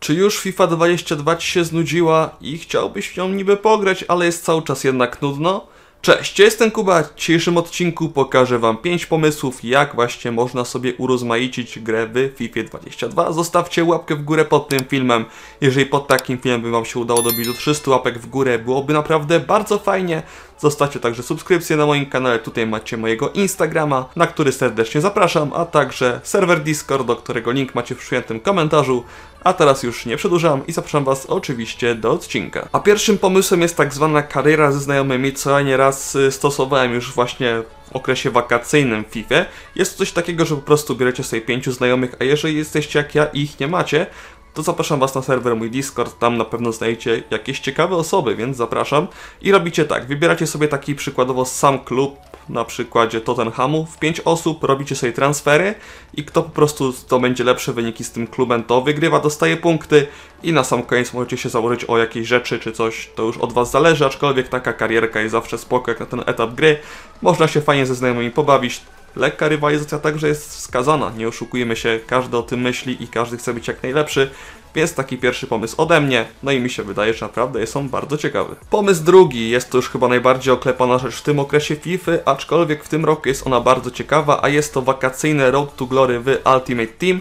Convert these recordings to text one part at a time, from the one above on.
Czy już FIFA 22 Ci się znudziła i chciałbyś w nią niby pograć, ale jest cały czas jednak nudno? Cześć, jestem Kuba. W dzisiejszym odcinku pokażę Wam 5 pomysłów, jak właśnie można sobie urozmaicić grę w FIFA 22. Zostawcie łapkę w górę pod tym filmem. Jeżeli pod takim filmem by Wam się udało dobić do 300 łapek w górę, byłoby naprawdę bardzo fajnie. Zostawcie także subskrypcję na moim kanale, tutaj macie mojego Instagrama, na który serdecznie zapraszam, a także serwer Discord, do którego link macie w przyjętym komentarzu. A teraz już nie przedłużam i zapraszam Was oczywiście do odcinka. A pierwszym pomysłem jest tak zwana kariera ze znajomymi, co ja nieraz y, stosowałem już właśnie w okresie wakacyjnym FIFA. Jest coś takiego, że po prostu bierzecie sobie pięciu znajomych, a jeżeli jesteście jak ja i ich nie macie, to zapraszam Was na serwer mój Discord, tam na pewno znajdziecie jakieś ciekawe osoby, więc zapraszam. I robicie tak, wybieracie sobie taki przykładowo sam klub, na przykładzie Tottenhamu, w 5 osób robicie sobie transfery i kto po prostu zdobędzie lepsze wyniki z tym klubem, to wygrywa, dostaje punkty i na sam koniec możecie się założyć o jakieś rzeczy czy coś, to już od Was zależy, aczkolwiek taka karierka jest zawsze spoko jak na ten etap gry. Można się fajnie ze znajomymi pobawić, lekka rywalizacja także jest wskazana. Nie oszukujemy się, każdy o tym myśli i każdy chce być jak najlepszy. Więc taki pierwszy pomysł ode mnie, no i mi się wydaje, że naprawdę jest on bardzo ciekawy. Pomysł drugi, jest to już chyba najbardziej oklepana rzecz w tym okresie FIFA, aczkolwiek w tym roku jest ona bardzo ciekawa, a jest to wakacyjne Road to Glory w Ultimate Team.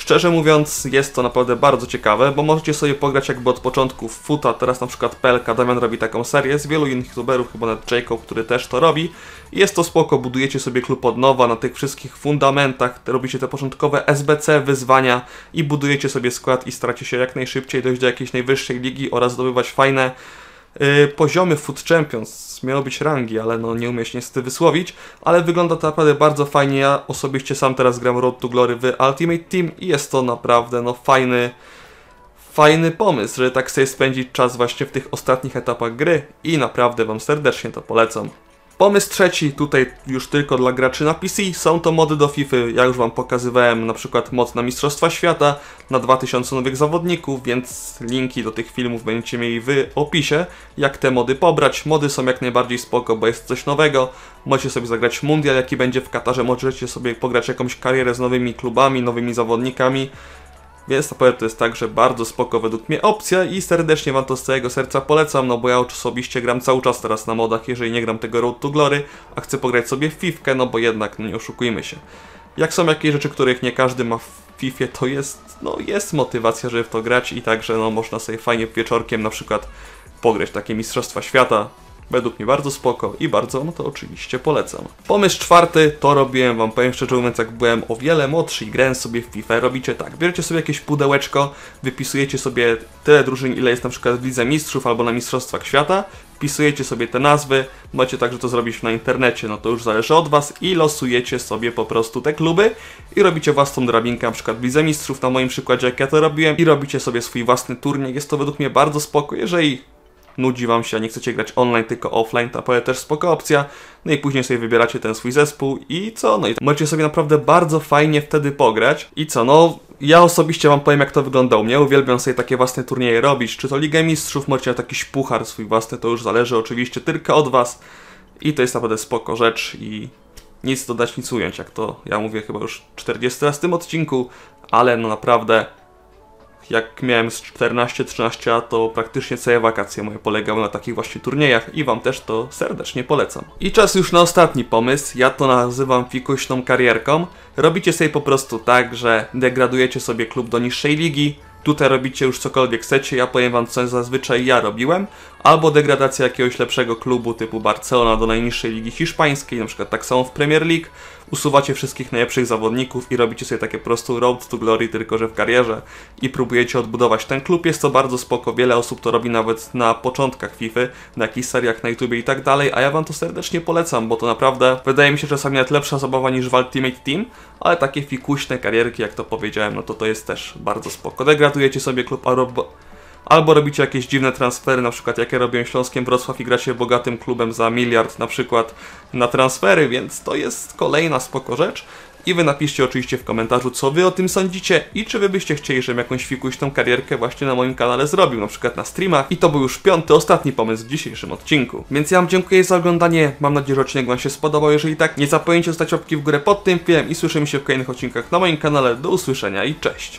Szczerze mówiąc, jest to naprawdę bardzo ciekawe, bo możecie sobie pograć jakby od początku w futa. Teraz na przykład PLK Damian robi taką serię z wielu innych youtuberów, chyba nawet Jacob, który też to robi. Jest to spoko, budujecie sobie klub od nowa na tych wszystkich fundamentach, robicie te początkowe SBC, wyzwania i budujecie sobie skład i staracie się jak najszybciej dojść do jakiejś najwyższej ligi oraz zdobywać fajne poziomy Foot Champions. Miało być rangi, ale no nie umiem niestety wysłowić, ale wygląda to naprawdę bardzo fajnie. Ja osobiście sam teraz gram Road to Glory w Ultimate Team i jest to naprawdę no fajny fajny pomysł, żeby tak sobie spędzić czas właśnie w tych ostatnich etapach gry i naprawdę Wam serdecznie to polecam. Pomysł trzeci, tutaj już tylko dla graczy na PC, są to mody do FIFA. Ja już Wam pokazywałem na przykład mod na Mistrzostwa Świata, na 2000 nowych zawodników, więc linki do tych filmów będziecie mieli w opisie, jak te mody pobrać. Mody są jak najbardziej spoko, bo jest coś nowego. Możecie sobie zagrać mundial, jaki będzie w Katarze, możecie sobie pograć jakąś karierę z nowymi klubami, nowymi zawodnikami. Więc naprawdę to jest także bardzo spoko według mnie opcja i serdecznie Wam to z całego serca polecam, no bo ja osobiście gram cały czas teraz na modach, jeżeli nie gram tego Road to Glory, a chcę pograć sobie w FIFA, no bo jednak, no nie oszukujmy się. Jak są jakieś rzeczy, których nie każdy ma w FIFA, to jest, no jest motywacja, żeby w to grać i także, no można sobie fajnie wieczorkiem na przykład pograć takie Mistrzostwa Świata, Według mnie bardzo spoko i bardzo no to oczywiście polecam. Pomysł czwarty, to robiłem wam, powiem szczerze mówiąc, jak byłem o wiele młodszy i grałem sobie w FIFA, robicie tak, bierzecie sobie jakieś pudełeczko, wypisujecie sobie tyle drużyn, ile jest na przykład w Lidze Mistrzów albo na Mistrzostwach Świata, wpisujecie sobie te nazwy, macie także to zrobić na internecie, no to już zależy od was i losujecie sobie po prostu te kluby i robicie własną drabinkę, na przykład Lidze Mistrzów, na moim przykładzie jak ja to robiłem i robicie sobie swój własny turniej, jest to według mnie bardzo spoko, jeżeli nudzi wam się, a nie chcecie grać online, tylko offline, to powiem też spoko opcja. No i później sobie wybieracie ten swój zespół i co? No i możecie sobie naprawdę bardzo fajnie wtedy pograć. I co? No ja osobiście wam powiem jak to wygląda u mnie. Uwielbiam sobie takie własne turnieje robić. Czy to Ligę Mistrzów, możecie na jakiś puchar swój własny, to już zależy oczywiście tylko od was. I to jest naprawdę spoko rzecz i nic dodać, nic ująć, jak to ja mówię chyba już 40 raz w tym odcinku, ale no naprawdę jak miałem z 14-13 lat, to praktycznie całe wakacje moje polegały na takich właśnie turniejach i Wam też to serdecznie polecam. I czas już na ostatni pomysł, ja to nazywam fikuśną karierką. Robicie sobie po prostu tak, że degradujecie sobie klub do niższej ligi, Tutaj robicie już cokolwiek chcecie, ja powiem wam co zazwyczaj ja robiłem, albo degradacja jakiegoś lepszego klubu typu Barcelona do najniższej ligi hiszpańskiej, na przykład tak samo w Premier League, usuwacie wszystkich najlepszych zawodników i robicie sobie takie prostu road to glory, tylko że w karierze i próbujecie odbudować ten klub. Jest to bardzo spoko, wiele osób to robi nawet na początkach FIFA, na jakichś seriach na YouTube i tak dalej, a ja wam to serdecznie polecam, bo to naprawdę wydaje mi się czasami nawet lepsza zabawa niż w Ultimate Team, ale takie fikuśne karierki, jak to powiedziałem, no to to jest też bardzo spoko. Degradujecie sobie klub albo, albo robicie jakieś dziwne transfery, na przykład jakie robią Śląskiem Wrocław i gracie bogatym klubem za miliard na przykład na transfery, więc to jest kolejna spoko rzecz. I wy napiszcie oczywiście w komentarzu, co wy o tym sądzicie i czy wy byście chcieli, żebym jakąś fikuśną karierkę właśnie na moim kanale zrobił, na przykład na streamach. I to był już piąty, ostatni pomysł w dzisiejszym odcinku. Więc ja wam dziękuję za oglądanie, mam nadzieję, że odcinek wam się spodobał. Jeżeli tak, nie zapomnijcie zostać łapki w górę pod tym filmem i słyszymy się w kolejnych odcinkach na moim kanale. Do usłyszenia i cześć!